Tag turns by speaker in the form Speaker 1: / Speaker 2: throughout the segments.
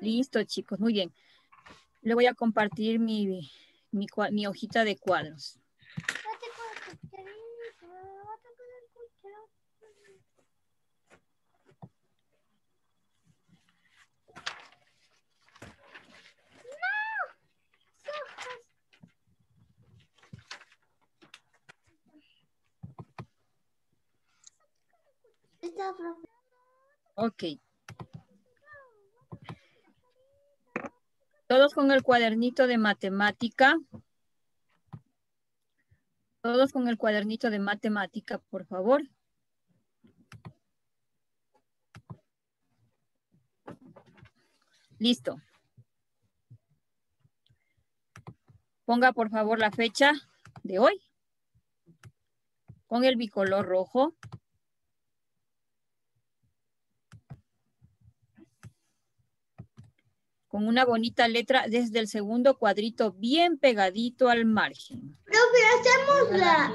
Speaker 1: Listo, chicos, muy bien. Le voy a compartir mi, mi, hojita de cuadros. Ok. Todos con el cuadernito de matemática. Todos con el cuadernito de matemática, por favor. Listo. Ponga por favor la fecha de hoy. Con el bicolor rojo. Con una bonita letra desde el segundo cuadrito bien pegadito al margen.
Speaker 2: Profe, hacemos la,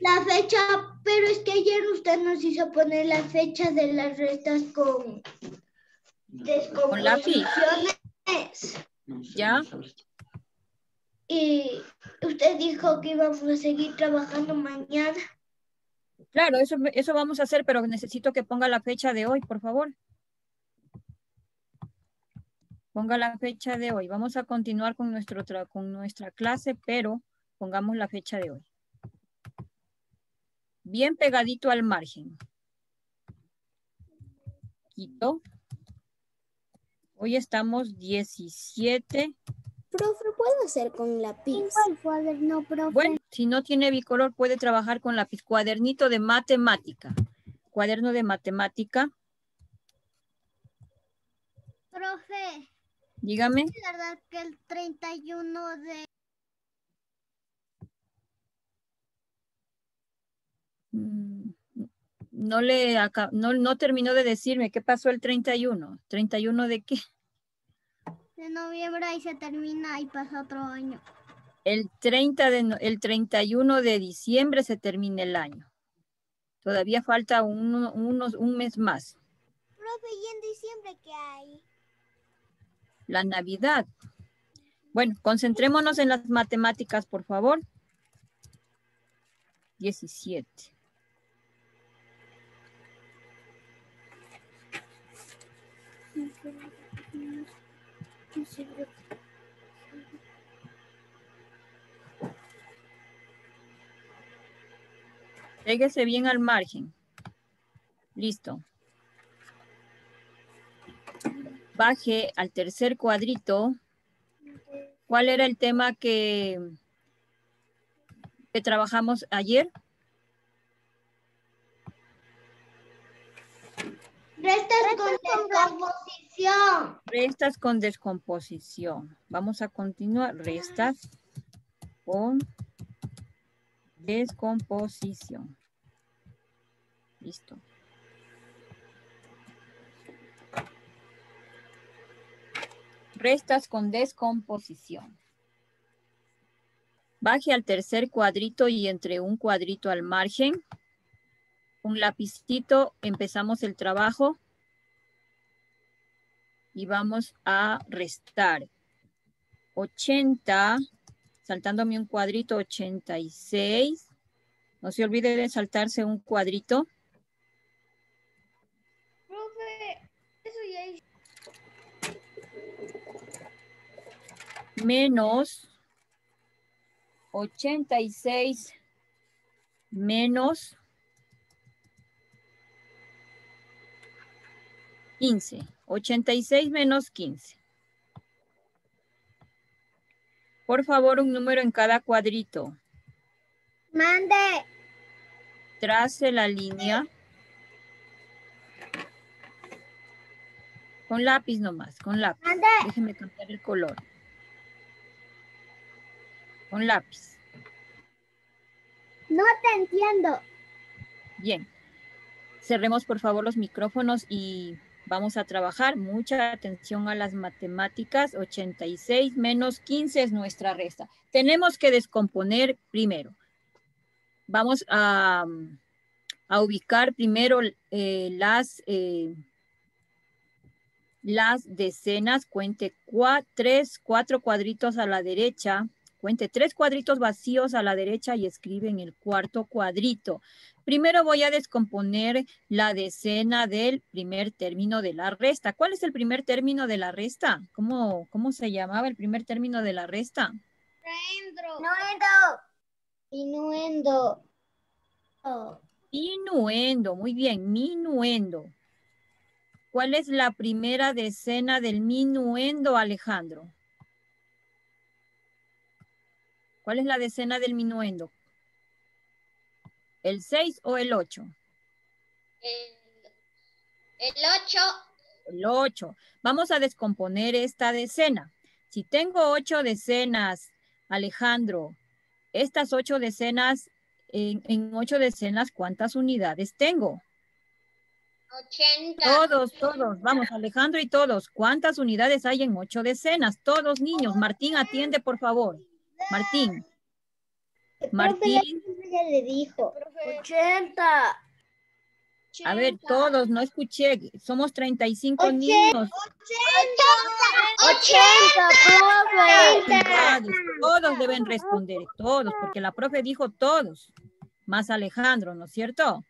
Speaker 2: la, fecha. pero es que ayer usted nos hizo poner la fecha de las restas con
Speaker 1: con lápiz. ¿Ya?
Speaker 2: Y usted dijo que íbamos a seguir trabajando mañana.
Speaker 1: Claro, eso, eso vamos a hacer, pero necesito que ponga la fecha de hoy, por favor. Ponga la fecha de hoy. Vamos a continuar con, nuestro con nuestra clase, pero pongamos la fecha de hoy. Bien pegadito al margen. Quito. Hoy estamos 17.
Speaker 2: Profe, ¿puedo hacer con lápiz?
Speaker 1: cuaderno, profe? Bueno, si no tiene bicolor, puede trabajar con lápiz. Cuadernito de matemática. Cuaderno de matemática.
Speaker 2: Profe.
Speaker 1: Dígame.
Speaker 2: Es verdad que el 31 de...
Speaker 1: Mm, no le no, no terminó de decirme qué pasó el 31. ¿31 de qué?
Speaker 2: De noviembre y se termina y pasa otro año.
Speaker 1: El, 30 de, el 31 de diciembre se termina el año. Todavía falta unos, un mes más.
Speaker 2: Profe, ¿y en diciembre qué hay?
Speaker 1: La Navidad. Bueno, concentrémonos en las matemáticas, por favor. 17. Péguese bien al margen. Listo baje al tercer cuadrito, ¿cuál era el tema que, que trabajamos ayer?
Speaker 2: Restas con descomposición.
Speaker 1: Restas con descomposición. Vamos a continuar. Restas con descomposición. Listo. Restas con descomposición. Baje al tercer cuadrito y entre un cuadrito al margen. Un lapicito, empezamos el trabajo. Y vamos a restar. 80, saltándome un cuadrito, 86. No se olvide de saltarse un cuadrito. Menos 86 menos 15. 86 menos 15. Por favor, un número en cada cuadrito.
Speaker 2: Mande.
Speaker 1: Trace la línea. Con lápiz nomás, con lápiz.
Speaker 2: Mande.
Speaker 1: Déjeme cambiar el color con lápiz.
Speaker 2: No te entiendo.
Speaker 1: Bien. Cerremos por favor los micrófonos y vamos a trabajar. Mucha atención a las matemáticas. 86 menos 15 es nuestra resta. Tenemos que descomponer primero. Vamos a, a ubicar primero eh, las, eh, las decenas. Cuente tres, cuatro cuadritos a la derecha. Cuente tres cuadritos vacíos a la derecha y escribe en el cuarto cuadrito. Primero voy a descomponer la decena del primer término de la resta. ¿Cuál es el primer término de la resta? ¿Cómo, cómo se llamaba el primer término de la resta?
Speaker 2: Minuendo.
Speaker 1: Minuendo. muy bien, minuendo. ¿Cuál es la primera decena del minuendo, Alejandro? ¿Cuál es la decena del minuendo? ¿El 6 o el 8?
Speaker 2: El 8.
Speaker 1: El 8. Vamos a descomponer esta decena. Si tengo 8 decenas, Alejandro, estas 8 decenas, en, en 8 decenas, ¿cuántas unidades tengo?
Speaker 2: 80.
Speaker 1: Todos, todos. Vamos, Alejandro y todos. ¿Cuántas unidades hay en 8 decenas? Todos niños. Martín, atiende, por favor. Martín. Martín.
Speaker 2: Ya le dijo. 80.
Speaker 1: A ver, todos, no escuché. Somos 35 80, niños.
Speaker 2: 80,
Speaker 1: 80, Todos deben responder, todos, porque la profe dijo todos, más Alejandro, ¿no es cierto?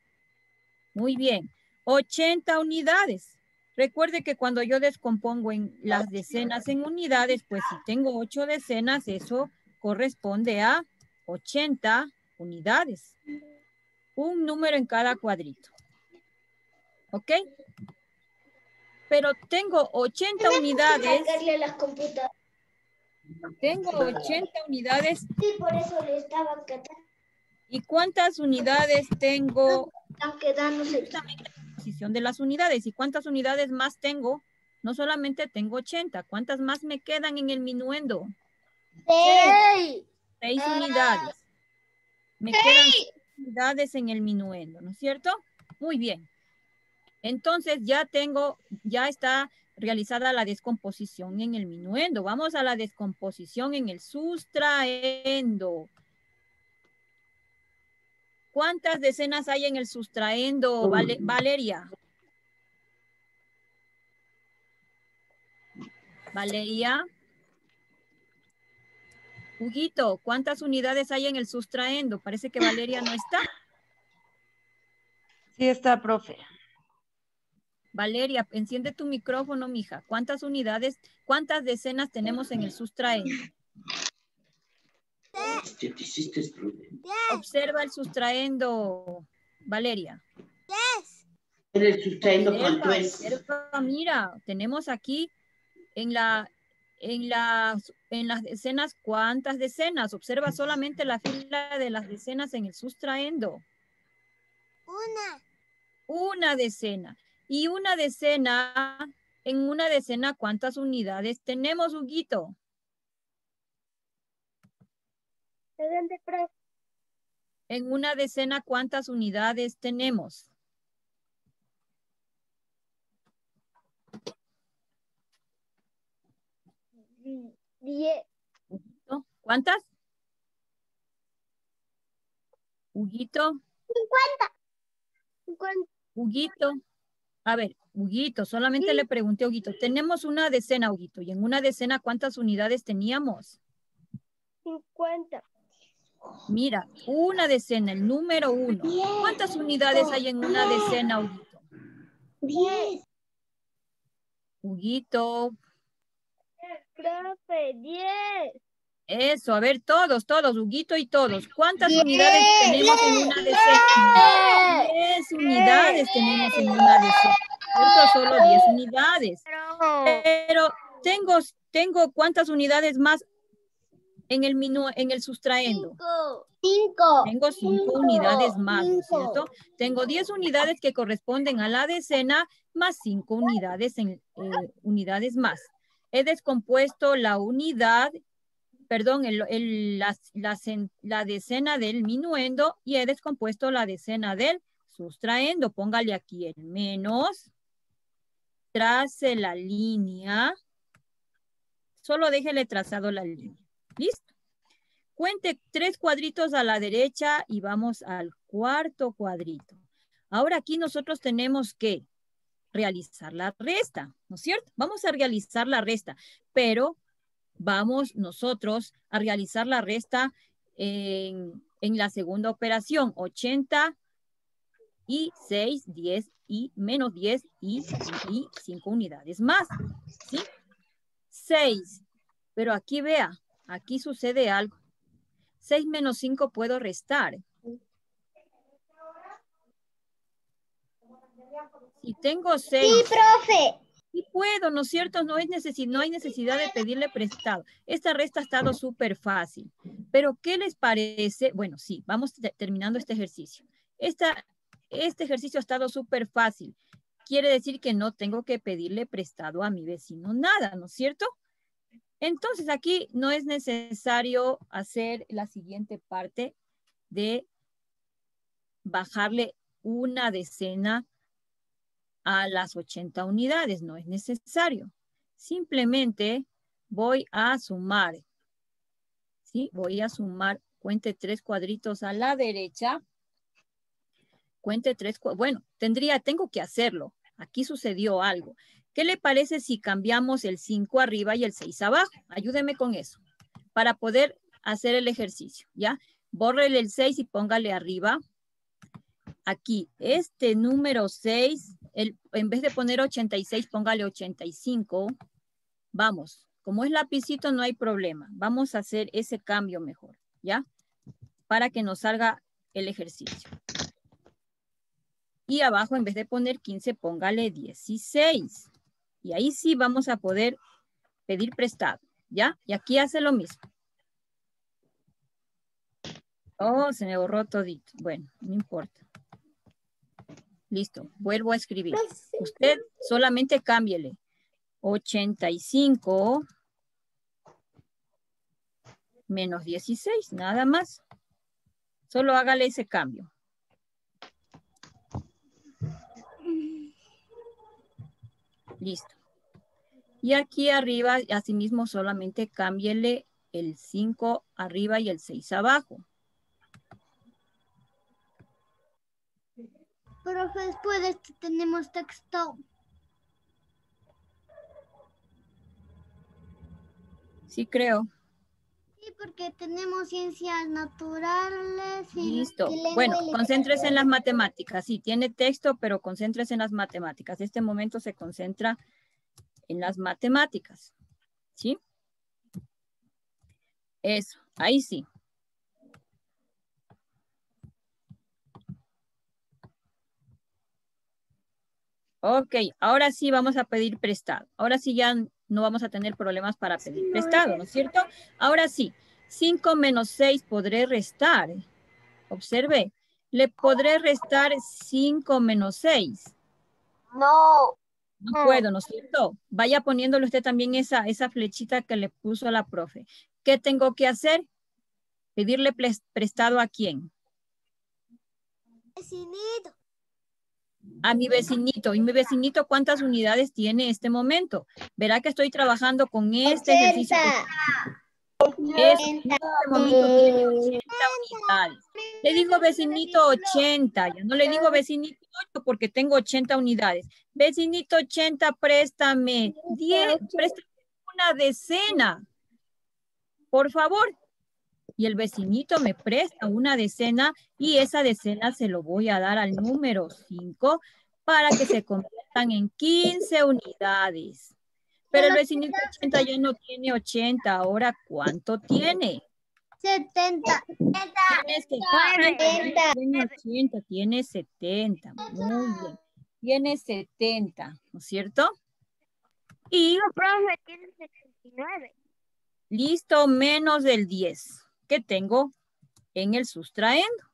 Speaker 1: Muy bien. 80 unidades. Recuerde que cuando yo descompongo en las decenas en unidades, pues si tengo 8 decenas, eso corresponde a 80 unidades. Un número en cada cuadrito. ¿Ok? Pero tengo 80 unidades.
Speaker 2: las
Speaker 1: Tengo 80 unidades.
Speaker 2: Sí, por eso le estaba
Speaker 1: ¿Y cuántas unidades tengo?
Speaker 2: Están quedándose.
Speaker 1: La posición de las unidades. ¿Y cuántas unidades más tengo? No solamente tengo 80. ¿Cuántas más me quedan en el minuendo?
Speaker 2: Seis.
Speaker 1: Seis unidades. Me quedan seis unidades en el minuendo, ¿no es cierto? Muy bien. Entonces ya tengo, ya está realizada la descomposición en el minuendo. Vamos a la descomposición en el sustraendo. ¿Cuántas decenas hay en el sustraendo, Valeria? Valeria. Huguito, ¿cuántas unidades hay en el sustraendo? Parece que Valeria no está.
Speaker 3: Sí está, profe.
Speaker 1: Valeria, enciende tu micrófono, mija. ¿Cuántas unidades, cuántas decenas tenemos en el sustraendo? Observa el sustraendo, Valeria.
Speaker 3: En el sustraendo, ¿cuánto es?
Speaker 1: mira, tenemos aquí en la en las, en las decenas, ¿cuántas decenas? Observa solamente la fila de las decenas en el sustraendo.
Speaker 2: Una.
Speaker 1: Una decena. Y una decena, en una decena, ¿cuántas unidades tenemos, Huguito? En una decena, ¿cuántas unidades tenemos?
Speaker 2: Diez.
Speaker 1: ¿Cuántas? Huguito.
Speaker 2: Cincuenta. Cincuenta.
Speaker 1: Huguito. A ver, Huguito, solamente le pregunté a Huguito. Tenemos una decena, Huguito, y en una decena, ¿cuántas unidades teníamos?
Speaker 2: 50.
Speaker 1: Mira, una decena, el número uno. ¿Cuántas unidades hay en una decena, Huguito?
Speaker 2: Diez.
Speaker 1: Huguito.
Speaker 2: Profe, diez.
Speaker 1: Eso, a ver, todos, todos, Huguito y todos. ¿Cuántas unidades tenemos en una decena? Diez unidades tenemos en una decena. Solo diez unidades. Pero tengo, tengo ¿cuántas unidades más en el, en el sustraendo?
Speaker 2: Cinco.
Speaker 1: Tengo cinco, unidades más, ¿no es cierto? Tengo diez unidades que corresponden a la decena más cinco unidades, en, eh, unidades más. He descompuesto la unidad perdón, el, la, decena del minuendo y he descompuesto la decena del sustraendo. Póngale aquí el menos, trace la línea, solo déjele trazado la línea. ¿Listo? Cuente tres cuadritos a la derecha y vamos al cuarto cuadrito. Ahora aquí nosotros tenemos que realizar la resta, ¿no es cierto? Vamos a realizar la resta, pero vamos nosotros a realizar la resta en, la segunda operación, 80 y 6, 10 y menos 10 y, y 5 unidades más, ¿sí? 6, pero aquí vea, aquí sucede algo. 6 menos 5 puedo restar. Si tengo 6.
Speaker 2: Sí, profe.
Speaker 1: Sí puedo, ¿no es cierto? No, es no hay necesidad de pedirle prestado. Esta resta ha estado súper fácil. Pero, ¿qué les parece? Bueno, sí, vamos terminando este ejercicio. Esta, este ejercicio ha estado súper fácil. Quiere decir que no tengo que pedirle prestado a mi vecino nada, ¿no es cierto? Entonces, aquí no es necesario hacer la siguiente parte de bajarle una decena a las 80 unidades, no es necesario. Simplemente voy a sumar, ¿sí? Voy a sumar, cuente tres cuadritos a la derecha, cuente tres, bueno, tendría, tengo que hacerlo. Aquí sucedió algo. ¿Qué le parece si cambiamos el 5 arriba y el 6 abajo? Ayúdeme con eso, para poder hacer el ejercicio, ¿ya? Bórrele el 6 y póngale arriba. Aquí, este número 6 en vez de poner 86, póngale 85. Vamos, como es lapicito no hay problema. Vamos a hacer ese cambio mejor, ¿ya? Para que nos salga el ejercicio. Y abajo, en vez de poner 15, póngale 16. Y ahí sí vamos a poder pedir prestado, ¿ya? Y aquí hace lo mismo. Oh, se me borró todito. Bueno, no importa. Listo, vuelvo a escribir. Usted solamente cámbiele. 85 menos 16, nada más. Solo hágale ese cambio. Listo. Y aquí arriba, asimismo, solamente cámbiele el 5 arriba y el 6 abajo.
Speaker 2: Profe, después de esto tenemos texto.
Speaker 1: Sí, creo.
Speaker 2: Sí, porque tenemos ciencias naturales.
Speaker 1: Y Listo. bueno, concéntrese en las matemáticas. Sí, tiene texto, pero concéntrese en las matemáticas. Este momento se concentra en las matemáticas. ¿Sí? Eso, ahí sí. Ok, ahora sí vamos a pedir prestado. Ahora sí ya no vamos a tener problemas para pedir prestado, ¿no es cierto? Ahora sí, 5 menos 6 podré restar. Observe, le podré restar 5 menos 6.
Speaker 2: No.
Speaker 1: No puedo, ¿no es cierto? Vaya poniéndole usted también esa, esa flechita que le puso a la profe. ¿Qué tengo que hacer? Pedirle prestado a quién?
Speaker 2: Vecinito
Speaker 1: a mi vecinito. ¿Y mi vecinito cuántas unidades tiene en este momento? Verá que estoy trabajando con este ejercicio. este momento tiene 80 unidades. Le digo vecinito 80, ya no le digo vecinito 8 porque tengo 80 unidades. Vecinito 80, préstame 10, préstame una decena. Por favor, y el vecinito me presta una decena y esa decena se lo voy a dar al número 5 para que se conviertan en 15 unidades. Pero el vecinito 80 ya no tiene 80, ahora ¿cuánto tiene?
Speaker 2: 70.
Speaker 1: Tiene 70. Tiene 80, tiene 70. Muy bien. Tiene 70, ¿no es cierto?
Speaker 2: Y... profe, tiene 79.
Speaker 1: Listo, menos del 10 que tengo en el sustraendo.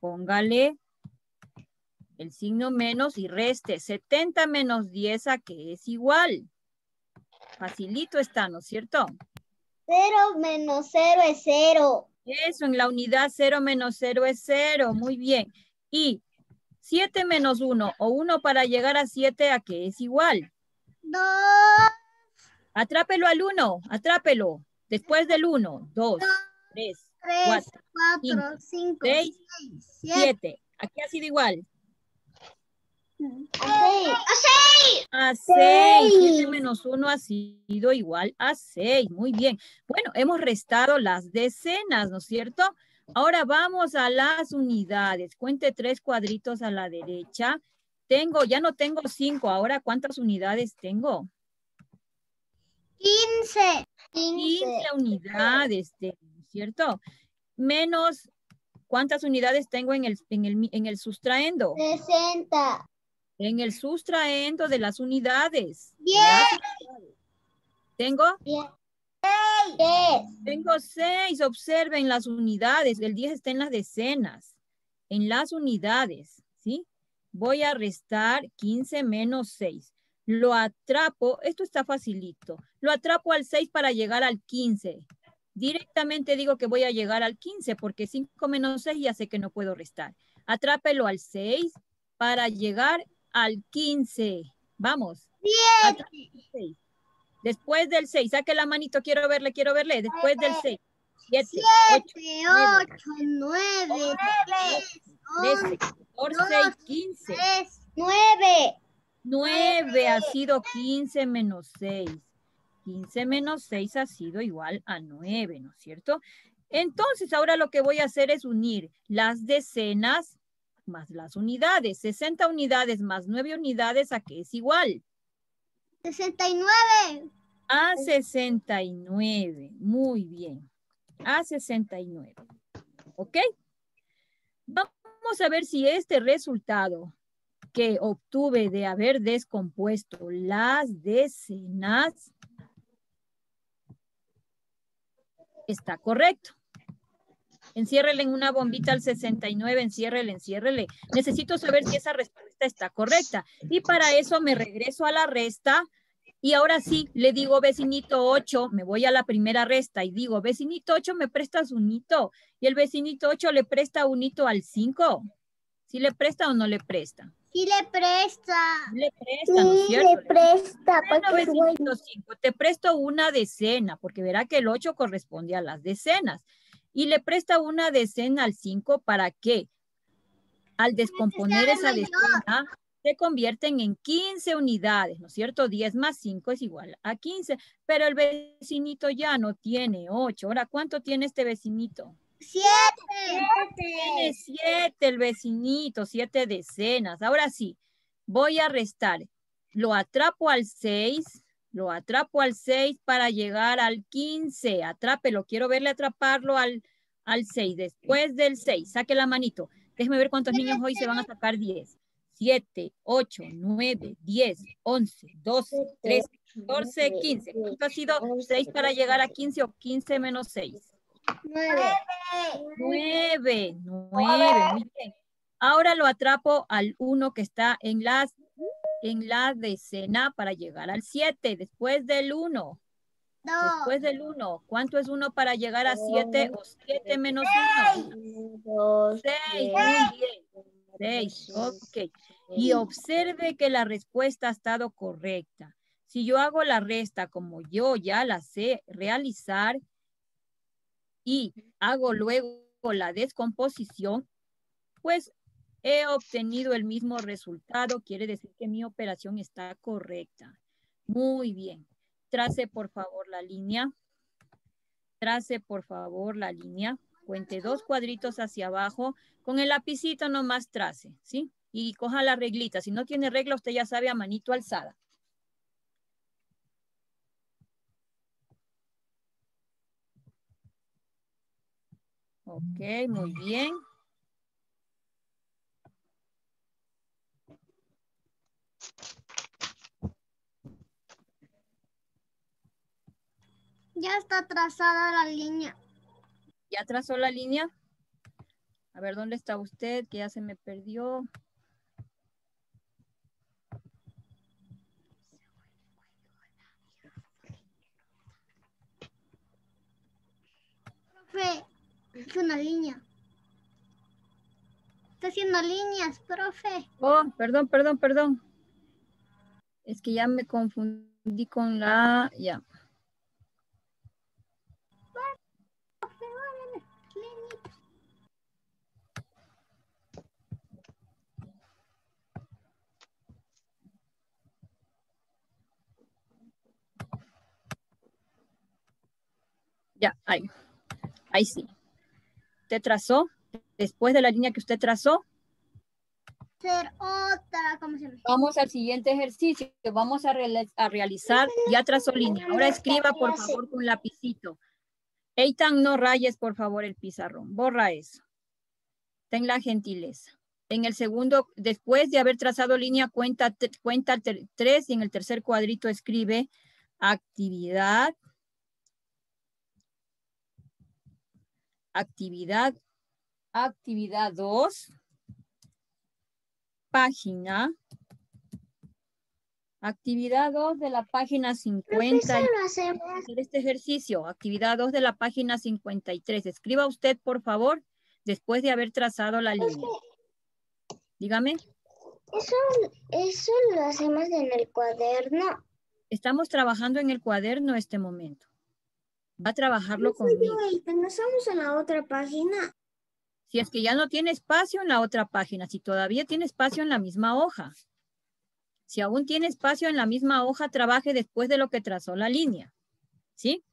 Speaker 1: Póngale el signo menos y reste 70 menos 10 a que es igual. Facilito está, ¿no es cierto?
Speaker 2: 0 menos 0 es 0.
Speaker 1: Eso, en la unidad 0 menos 0 es 0. Muy bien. Y 7 menos 1 o 1 para llegar a 7 a que es igual.
Speaker 2: 2.
Speaker 1: Atrápelo al 1, atrápelo. Después del 1, 2, 3,
Speaker 2: 3, 4, 5, 6,
Speaker 1: 7. Aquí ha sido igual.
Speaker 2: A
Speaker 1: 6. A 6. 7 menos 1 ha sido igual a 6. Muy bien. Bueno, hemos restado las decenas, ¿no es cierto? Ahora vamos a las unidades. Cuente tres cuadritos a la derecha. Tengo, ya no tengo 5. Ahora, ¿cuántas unidades tengo?
Speaker 2: 15.
Speaker 1: 15 unidades, ¿cierto? Menos, ¿cuántas unidades tengo en el, en el, en el sustraendo?
Speaker 2: 60.
Speaker 1: En el sustraendo de las unidades.
Speaker 2: 10.
Speaker 1: ¿Tengo?
Speaker 2: 10.
Speaker 1: Tengo 6. Observen las unidades. El 10 está en las decenas. En las unidades, ¿sí? Voy a restar 15 menos 6 lo atrapo, esto está facilito, lo atrapo al 6 para llegar al 15. Directamente digo que voy a llegar al 15 porque 5 menos 6 ya sé que no puedo restar. Atrápelo al 6 para llegar al 15. Vamos.
Speaker 2: Bien.
Speaker 1: Después del 6, saque la manito, quiero verle, quiero verle. Después del 6. 7,
Speaker 2: 8, 9, 10, 11,
Speaker 1: 14, 15.
Speaker 2: 9.
Speaker 1: 9 ha sido 15 menos 6. 15 menos 6 ha sido igual a 9, ¿no es cierto? Entonces, ahora lo que voy a hacer es unir las decenas más las unidades. 60 unidades más 9 unidades, ¿a qué es igual?
Speaker 2: 69.
Speaker 1: A 69. Muy bien. A 69. ¿Ok? Vamos a ver si este resultado que obtuve de haber descompuesto las decenas está correcto. Enciérrele en una bombita al 69, enciérrele, enciérrele. Necesito saber si esa respuesta está correcta. Y para eso me regreso a la resta y ahora sí, le digo vecinito 8, me voy a la primera resta y digo, vecinito 8, ¿me prestas un hito? Y el vecinito 8 le presta un hito al 5. ¿Si le presta o no le presta?
Speaker 2: Sí le presta.
Speaker 1: Le presta, ¿no es cierto?
Speaker 2: le presta.
Speaker 1: Bueno, cinco. Te presto una decena, porque verá que el 8 corresponde a las decenas. Y le presta una decena al 5, ¿para qué? Al descomponer esa decena, se convierten en 15 unidades, ¿no es cierto? 10 más 5 es igual a 15, pero el vecinito ya no tiene 8. Ahora, ¿cuánto tiene este vecinito?
Speaker 2: Siete.
Speaker 1: Tiene siete el vecinito, siete decenas. Ahora sí, voy a restar. Lo atrapo al seis, lo atrapo al seis para llegar al quince. Atrápelo, quiero verle atraparlo al, al seis. Después del seis, saque la manito. Déjeme ver cuántos niños hoy se van a sacar diez. Siete, ocho, nueve, diez, once, doce, trece, catorce, quince. ¿Cuánto ha sido seis para llegar a quince o quince menos seis?
Speaker 2: Nueve.
Speaker 1: Nueve. Nueve. Bien. Ahora lo atrapo al uno que está en, las, en la decena para llegar al siete. Después del uno. Después del uno. ¿Cuánto es uno para llegar a siete o siete menos uno? Seis. Muy bien. Seis. Ok. Y observe que la respuesta ha estado correcta. Si yo hago la resta como yo ya la sé realizar, y hago luego la descomposición, pues he obtenido el mismo resultado. Quiere decir que mi operación está correcta. Muy bien. Trace por favor la línea. Trace por favor la línea. Cuente dos cuadritos hacia abajo. Con el lapicito nomás trace, ¿sí? Y coja la reglita. Si no tiene regla, usted ya sabe a manito alzada. Ok, muy bien.
Speaker 2: Ya está trazada la línea.
Speaker 1: ¿Ya trazó la línea? A ver, ¿dónde está usted? Que ya se me perdió.
Speaker 2: Profe, es una línea. Está haciendo líneas, profe.
Speaker 1: Oh, perdón, perdón, perdón. Es que ya me confundí con la... Ya. Ya, ahí. Ahí sí. Usted trazó, después de la línea que usted trazó.
Speaker 2: Hacer otra, ¿cómo se llama?
Speaker 1: Vamos al siguiente ejercicio. Vamos a, a realizar, ya trazó línea. Ahora escriba, por favor, con lapicito. Eitan, no rayes, por favor, el pizarrón. Borra eso. Ten la gentileza. En el segundo, después de haber trazado línea, cuenta, cuenta tres y en el tercer cuadrito escribe actividad, actividad, actividad 2, página, actividad 2 de la página 50. Este ejercicio, actividad 2 de la página 53. Escriba usted, por favor, después de haber trazado la línea. Dígame.
Speaker 2: Eso, eso lo hacemos en el cuaderno.
Speaker 1: Estamos trabajando en el cuaderno este momento. Va a trabajarlo conmigo.
Speaker 2: No estamos en la otra página.
Speaker 1: Si es que ya no tiene espacio en la otra página, si todavía tiene espacio en la misma hoja. Si aún tiene espacio en la misma hoja, trabaje después de lo que trazó la línea. ¿Sí?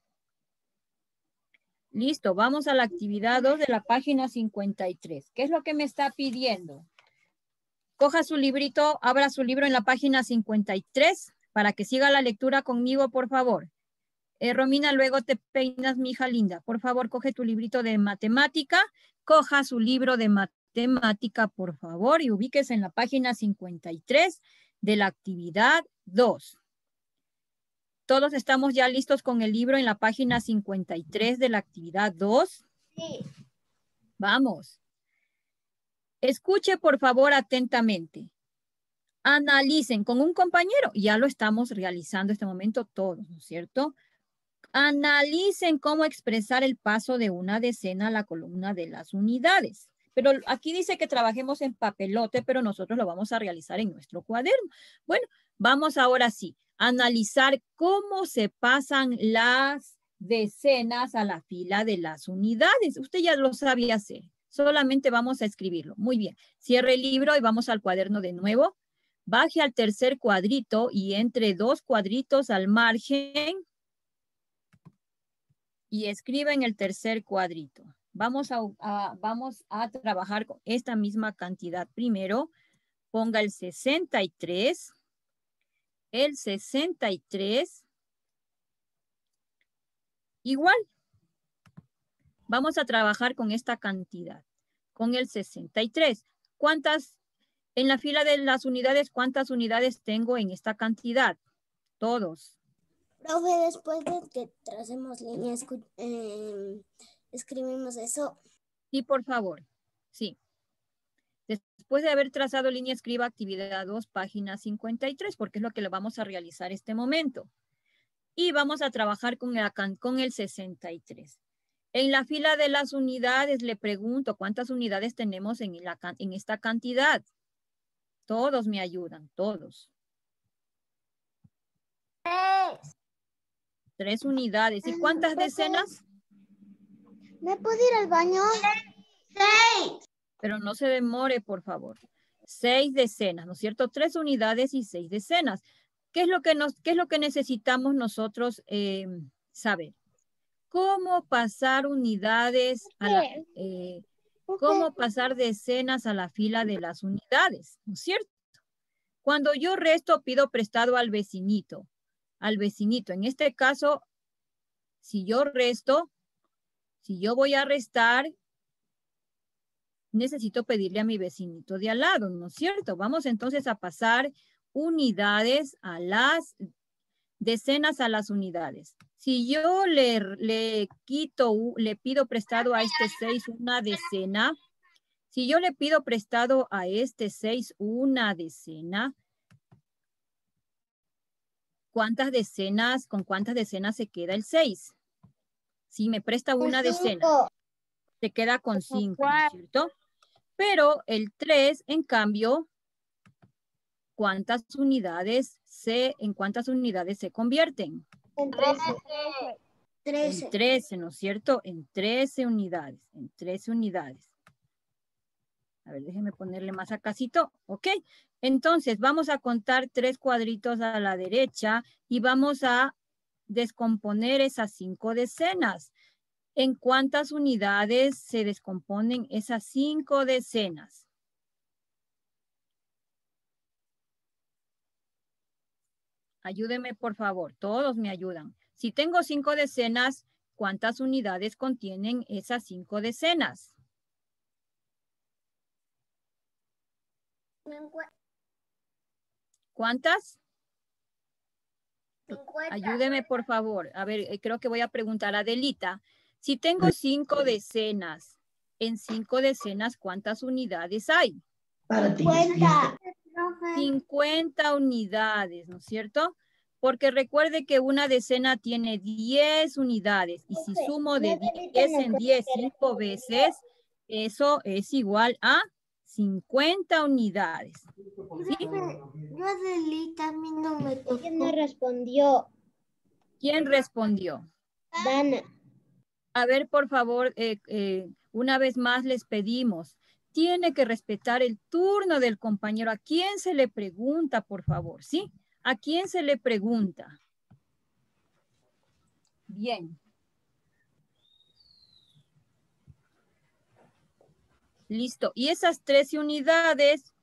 Speaker 1: Listo, vamos a la actividad 2 de la página 53. ¿Qué es lo que me está pidiendo? Coja su librito, abra su libro en la página 53 para que siga la lectura conmigo, por favor. Eh, Romina, luego te peinas, mi hija linda. Por favor, coge tu librito de matemática, coja su libro de matemática, por favor, y ubíquese en la página 53 de la actividad 2. ¿Todos estamos ya listos con el libro en la página 53 de la actividad 2? Sí. Vamos. Escuche por favor atentamente. Analicen con un compañero, ya lo estamos realizando este momento todos, ¿no es cierto? Analicen cómo expresar el paso de una decena a la columna de las unidades. Pero aquí dice que trabajemos en papelote, pero nosotros lo vamos a realizar en nuestro cuaderno. Bueno, vamos ahora sí, analizar cómo se pasan las decenas a la fila de las unidades. Usted ya lo sabe hacer. Solamente vamos a escribirlo. Muy bien. Cierre el libro y vamos al cuaderno de nuevo. Baje al tercer cuadrito y entre dos cuadritos al margen y escriba en el tercer cuadrito. Vamos a, vamos a trabajar con esta misma cantidad. Primero, ponga el 63, el 63, igual, Vamos a trabajar con esta cantidad, con el 63. ¿Cuántas, en la fila de las unidades, cuántas unidades tengo en esta cantidad? Todos.
Speaker 2: Profe, después de que tracemos líneas, em, escribimos eso.
Speaker 1: Sí, por favor. Sí. Después de haber trazado línea, escriba actividad 2, página 53, porque es lo que le vamos a realizar este momento. Y vamos a trabajar con el, con el 63. En la fila de las unidades le pregunto cuántas unidades tenemos en, la, en esta cantidad. Todos me ayudan, todos.
Speaker 2: Tres.
Speaker 1: Tres unidades. ¿Y cuántas decenas?
Speaker 2: ¿Me puedo ir al baño? Seis.
Speaker 1: Pero no se demore, por favor. Seis decenas, ¿no es cierto? Tres unidades y seis decenas. ¿Qué es lo que, nos, qué es lo que necesitamos nosotros eh, saber? cómo pasar unidades, a la, eh, cómo pasar decenas a la fila de las unidades, ¿no es cierto? Cuando yo resto, pido prestado al vecinito, al vecinito. En este caso, si yo resto, si yo voy a restar, necesito pedirle a mi vecinito de al lado, ¿no es cierto? Vamos entonces a pasar unidades a las decenas a las unidades. Si yo le, le quito, le pido prestado a este 6 una decena, si yo le pido prestado a este 6 una decena, ¿cuántas decenas, con cuántas decenas se queda el 6? Si me presta una decena, se queda con 5, cierto? Pero el 3, en cambio, ¿cuántas unidades se, en cuántas unidades se convierten?
Speaker 2: En 13.
Speaker 1: En 13, ¿no es cierto? En 13 unidades, en 13 unidades. A ver, déjenme ponerle más acásito. Ok, entonces vamos a contar tres cuadritos a la derecha y vamos a descomponer esas cinco decenas. ¿En cuántas unidades se descomponen esas cinco decenas? Ayúdeme, por favor. Todos me ayudan. Si tengo cinco decenas, ¿cuántas unidades contienen esas cinco decenas? ¿Cuántas? Ayúdeme, por favor. A ver, eh, creo que voy a preguntar a Delita. Si tengo cinco decenas, en cinco decenas, ¿cuántas unidades hay? 50. 50 unidades, ¿no es cierto? Porque recuerde que una decena tiene 10 unidades y si sumo de 10 en 10 cinco veces, eso es igual a 50 unidades. ¿Sí?
Speaker 2: Yo Adelita, a mí no me tocó. ¿Quién me respondió?
Speaker 1: ¿Quién respondió?
Speaker 2: Dana.
Speaker 1: A ver, por favor, eh, eh, una vez más les pedimos, tiene que respetar el turno del compañero. ¿A quién se le pregunta, por favor? ¿Sí? ¿A quién se le pregunta? Bien. Listo. Y esas 13 unidades,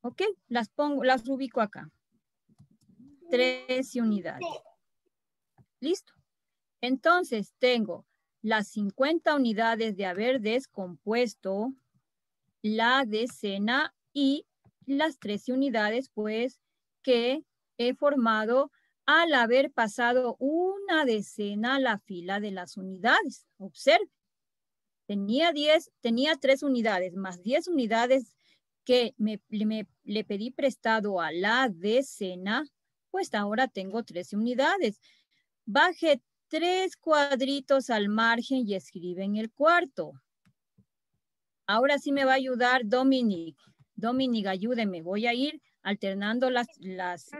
Speaker 1: ok, las pongo, las ubico acá. 13 unidades. Listo. Entonces tengo las 50 unidades de haber descompuesto la decena y las 13 unidades, pues, que he formado al haber pasado una decena a la fila de las unidades. Observe. Tenía 10, tenía 3 unidades más 10 unidades que me, le pedí prestado a la decena, pues ahora tengo 13 unidades. Baje tres cuadritos al margen y escribe en el cuarto. Ahora sí me va a ayudar Dominic. Dominic, ayúdeme. Voy a ir alternando las, las,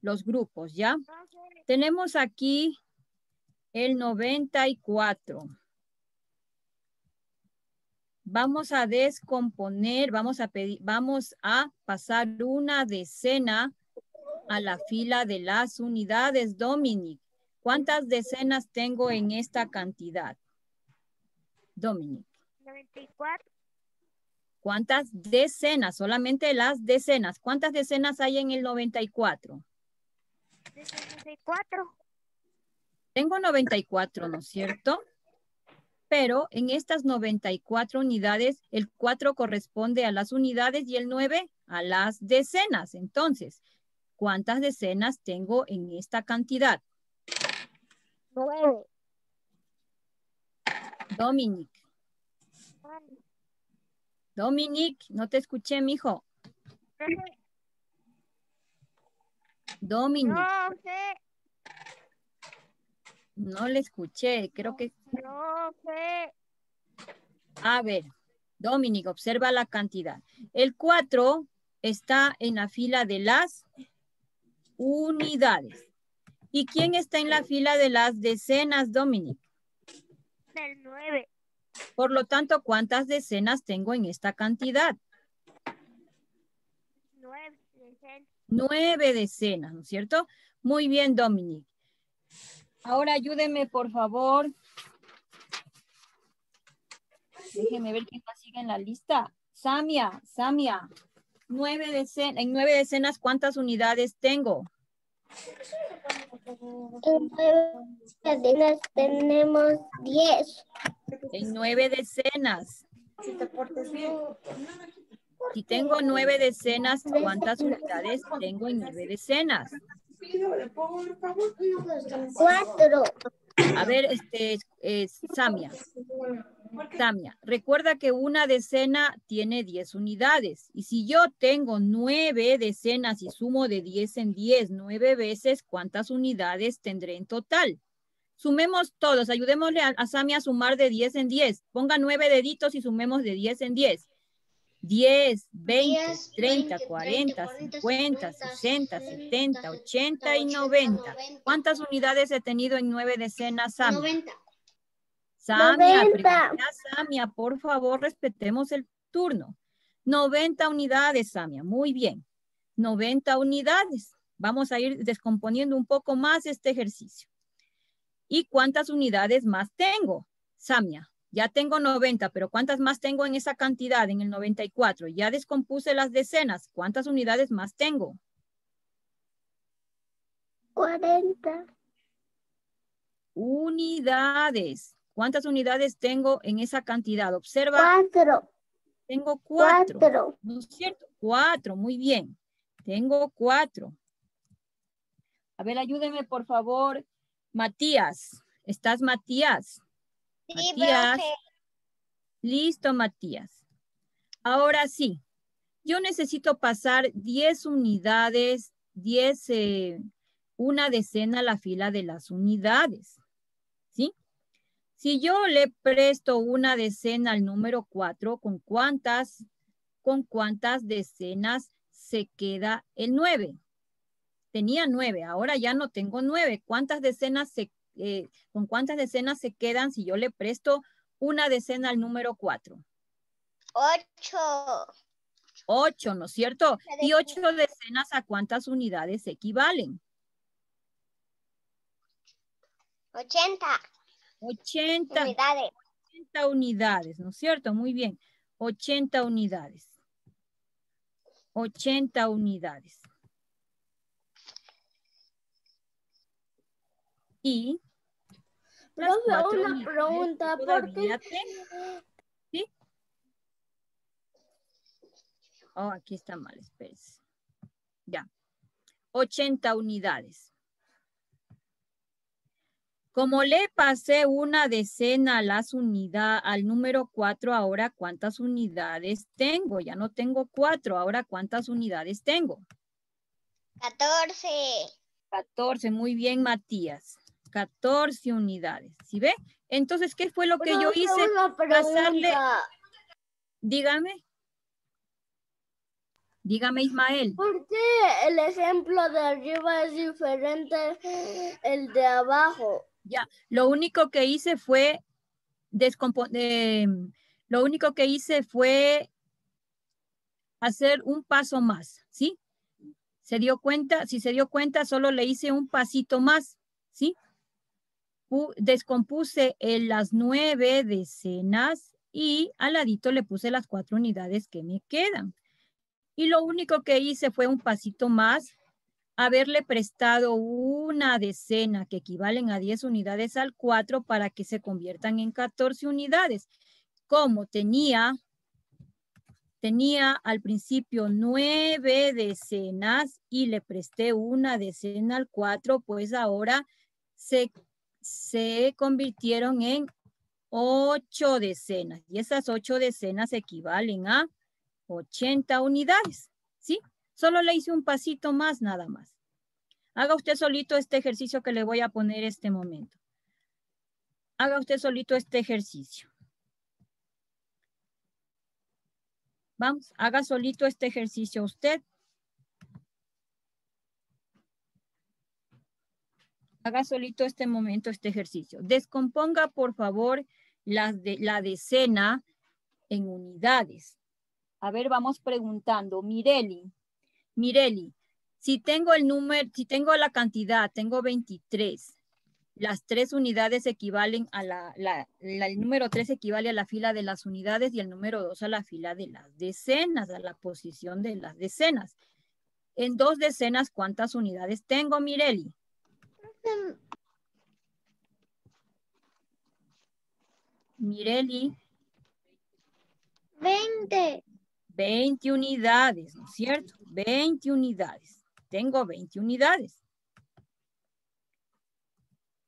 Speaker 1: los grupos, ¿ya? Tenemos aquí el 94. Vamos a descomponer, vamos a pedir, vamos a pasar una decena a la fila de las unidades, Dominic. ¿Cuántas decenas tengo en esta cantidad? Dominic.
Speaker 4: 94.
Speaker 1: ¿Cuántas decenas? Solamente las decenas. ¿Cuántas decenas hay en el 94?
Speaker 4: 64.
Speaker 1: Tengo 94, ¿no es cierto? Pero en estas 94 unidades, el 4 corresponde a las unidades y el 9 a las decenas. Entonces, ¿cuántas decenas tengo en esta cantidad?
Speaker 4: 9.
Speaker 1: Dominic. Dominic, no te escuché, mijo. Dominic.
Speaker 4: No sé.
Speaker 1: No le escuché, creo que...
Speaker 4: No sé.
Speaker 1: A ver, Dominic, observa la cantidad. El 4 está en la fila de las unidades. ¿Y quién está en la fila de las decenas, Dominic?
Speaker 4: El 9.
Speaker 1: Por lo tanto, ¿cuántas decenas tengo en esta cantidad?
Speaker 4: 9 decenas.
Speaker 1: Nueve decenas, ¿no es cierto? Muy bien, Dominic. Ahora ayúdeme, por favor. Déjeme ver quién más sigue en la lista. Samia, Samia. Nueve decenas, en nueve decenas, ¿cuántas unidades tengo?
Speaker 2: En nueve decenas tenemos diez.
Speaker 1: En nueve decenas. Si tengo nueve decenas, ¿cuántas unidades tengo en nueve decenas?
Speaker 2: Cuatro.
Speaker 1: A ver, este, es Samia. Samia, recuerda que una decena tiene 10 unidades. Y si yo tengo nueve decenas y sumo de 10 en 10, nueve veces, ¿cuántas unidades tendré en total? Sumemos todos, ayudémosle a, a Samia a sumar de 10 en 10. Ponga nueve deditos y sumemos de 10 en 10. 10, 20, 30, 40, 50, 60, 70, 80 y 90. ¿Cuántas unidades he tenido en nueve decenas, Samia?
Speaker 2: 90.
Speaker 1: Samia, Samia, por favor, respetemos el turno. 90 unidades, Samia. Muy bien. 90 unidades. Vamos a ir descomponiendo un poco más este ejercicio. ¿Y cuántas unidades más tengo? Samia, ya tengo 90, pero ¿cuántas más tengo en esa cantidad, en el 94? Ya descompuse las decenas. ¿Cuántas unidades más tengo?
Speaker 2: 40.
Speaker 1: Unidades. ¿Cuántas unidades tengo en esa cantidad? Observa.
Speaker 2: 4.
Speaker 1: Tengo cuatro.
Speaker 2: 4.
Speaker 1: ¿No es cierto? Cuatro, muy bien. Tengo cuatro. A ver, ayúdeme, por favor. Matías. ¿Estás, Matías? Matías. Listo, Matías. Ahora sí. Yo necesito pasar 10 unidades, 10, eh, una decena a la fila de las unidades. ¿Sí? Si yo le presto una decena al número 4, ¿con cuántas, con cuántas decenas se queda el 9? Tenía 9, ahora ya no tengo 9. ¿Cuántas decenas se, eh, ¿Con cuántas decenas se quedan si yo le presto una decena al número 4?
Speaker 2: 8.
Speaker 1: 8, ¿no es cierto? Y 8 decenas a cuántas unidades equivalen?
Speaker 2: 80.
Speaker 1: 80
Speaker 2: Unidades.
Speaker 1: 80 unidades, ¿no es cierto? Muy bien. 80 unidades. 80 unidades. Y
Speaker 2: Profe, una pregunta, ¿por qué?
Speaker 1: ¿Sí? Oh, aquí está mal, espérese. Ya. 80 unidades. Como le pasé una decena a las unidades, al número 4, ahora ¿cuántas unidades tengo? Ya no tengo 4, ahora ¿cuántas unidades tengo?
Speaker 2: 14.
Speaker 1: 14, muy bien Matías. 14 unidades, ¿sí ve? Entonces, ¿qué fue lo que yo hice? Pasarle-. Dígame. Dígame Ismael.
Speaker 2: ¿Por qué el ejemplo de arriba es diferente el de abajo?
Speaker 1: Ya, lo único que hice fue descomponer, lo único que hice fue hacer un paso más, ¿sí? ¿Se dio cuenta? Si se dio cuenta, solo le hice un pasito más, ¿sí? Pu- descompuse en las nueve decenas y al ladito le puse las cuatro unidades que me quedan. Y lo único que hice fue un pasito más haberle prestado una decena que equivalen a 10 unidades al 4 para que se conviertan en 14 unidades. Como tenía, tenía al principio nueve decenas y le presté una decena al 4, pues ahora se, se convirtieron en ocho decenas. Y esas ocho decenas equivalen a 80 unidades, ¿sí? Solo le hice un pasito más, nada más. Haga usted solito este ejercicio que le voy a poner este momento. Haga usted solito este ejercicio. Vamos, haga solito este ejercicio usted. Haga solito este momento este ejercicio. Descomponga, por favor, la decena en unidades. A ver, vamos preguntando. Mireli, Mireli, si tengo el número, si tengo la cantidad, tengo 23, las tres unidades equivalen a la, número 3 equivale a la fila de las unidades y el número 2 a la fila de las decenas, a la posición de las decenas. En dos decenas, ¿cuántas unidades tengo, Mireli? Mireli,
Speaker 2: 20.
Speaker 1: 20 unidades, ¿no es cierto? 20 unidades. Tengo 20 unidades.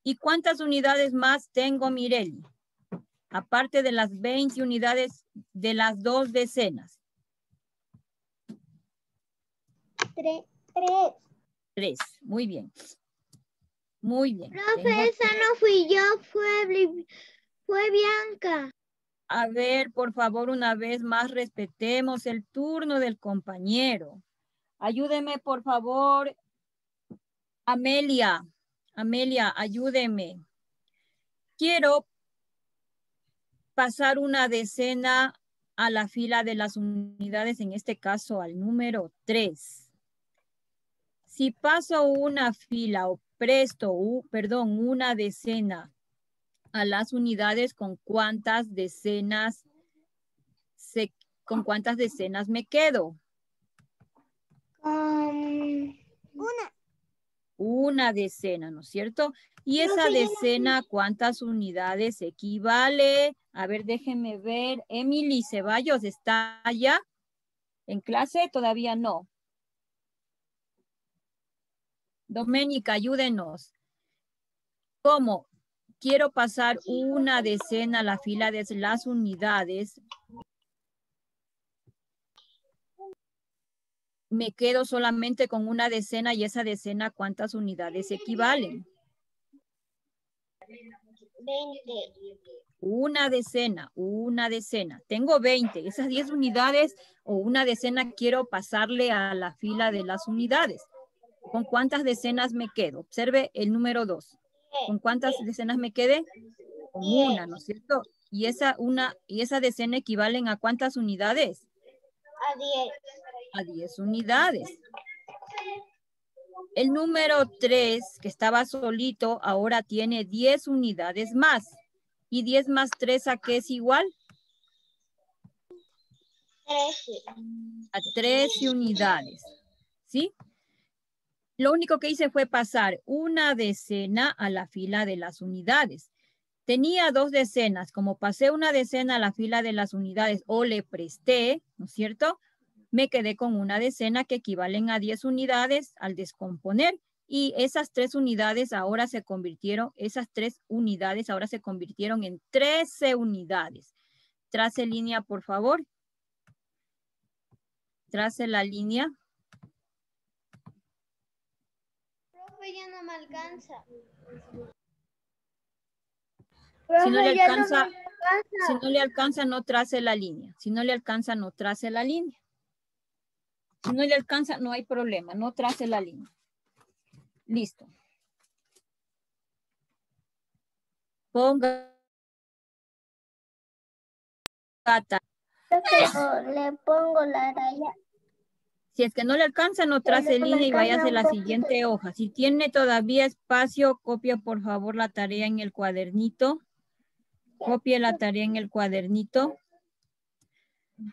Speaker 1: ¿Y cuántas unidades más tengo, Mireli? Aparte de las 20 unidades de las dos decenas.
Speaker 2: 3.
Speaker 1: Tres. Muy bien. Muy bien.
Speaker 2: Profe, esa no fui yo, fue, fue Bianca.
Speaker 1: A ver, por favor, una vez más, respetemos el turno del compañero. Ayúdeme, por favor. Amelia, Amelia, ayúdeme. Quiero pasar una decena a la fila de las unidades, en este caso al número 3. Si paso una fila o presto, perdón, una decena a las unidades, ¿con cuántas decenas se, con cuántas decenas me quedo?
Speaker 2: una.
Speaker 1: Una decena, ¿no es cierto? Y esa decena, ¿cuántas unidades equivale? A ver, déjenme ver. Emily Ceballos, ¿está allá en clase? Todavía no. Doménica, ayúdenos. ¿Cómo? Quiero pasar una decena a la fila de las unidades. Me quedo solamente con una decena y esa decena, ¿cuántas unidades equivalen?
Speaker 2: 20.
Speaker 1: Una decena, una decena. Tengo 20. Esas 10 unidades o una decena quiero pasarle a la fila de las unidades. ¿Con cuántas decenas me quedo? Observe el número 2. ¿Con cuántas decenas me quedé? Con una, ¿no es cierto? Y esa, una, y esa decena equivalen a cuántas unidades?
Speaker 2: A 10.
Speaker 1: A 10 unidades. El número 3, que estaba solito, ahora tiene 10 unidades más. ¿Y 10 más 3 a qué es igual?
Speaker 2: 13.
Speaker 1: A 13 unidades. ¿Sí? Lo único que hice fue pasar una decena a la fila de las unidades. Tenía dos decenas. Como pasé una decena a la fila de las unidades o le presté, ¿no es cierto? Me quedé con una decena que equivalen a 10 unidades al descomponer y esas tres unidades ahora se convirtieron, esas tres unidades ahora se convirtieron en 13 unidades. Trace línea, por favor. Trace la línea.
Speaker 2: Ya no me alcanza.
Speaker 1: Si no le alcanza, si no le alcanza, no trace la línea. Si no le alcanza, no trace la línea. Si no le alcanza, no hay problema, no trace la línea. Listo. Ponga.
Speaker 2: Le pongo la raya.
Speaker 1: Si es que no le alcanza, no trace línea y váyase a la siguiente hoja. Si tiene todavía espacio, copia por favor la tarea en el cuadernito. Copie la tarea en el cuadernito.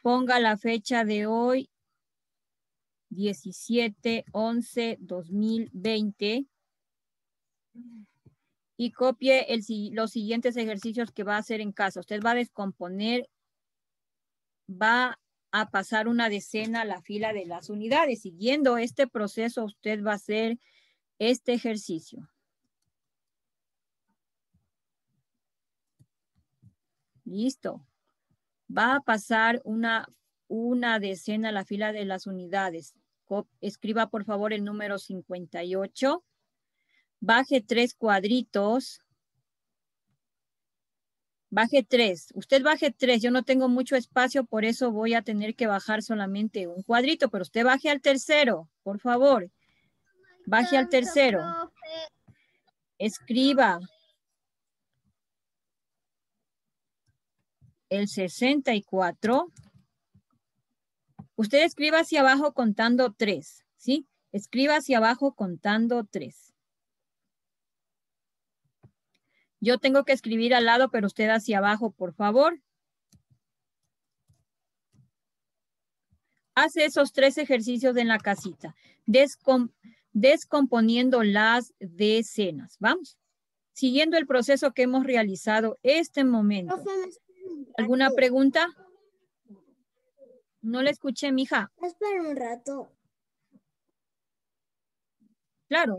Speaker 1: Ponga la fecha de hoy, 17, 11, 2020. Y copie los siguientes ejercicios que va a hacer en casa. Usted va a descomponer, va a pasar una decena a la fila de las unidades. Siguiendo este proceso, usted va a hacer este ejercicio. Listo. Va a pasar una, una decena a la fila de las unidades. Escriba por favor el número 58. Baje tres cuadritos Baje tres. Usted baje tres. Yo no tengo mucho espacio, por eso voy a tener que bajar solamente un cuadrito, pero usted baje al tercero, por favor. Baje al tercero. Escriba. El 64. Usted escriba hacia abajo contando tres, ¿sí? Escriba hacia abajo contando tres. Yo tengo que escribir al lado, pero usted hacia abajo, por favor. Hace esos tres ejercicios en la casita, descomponiendo las decenas. Vamos. Siguiendo el proceso que hemos realizado este momento. ¿Alguna pregunta? No le escuché, mija.
Speaker 2: Espera un rato.
Speaker 1: Claro.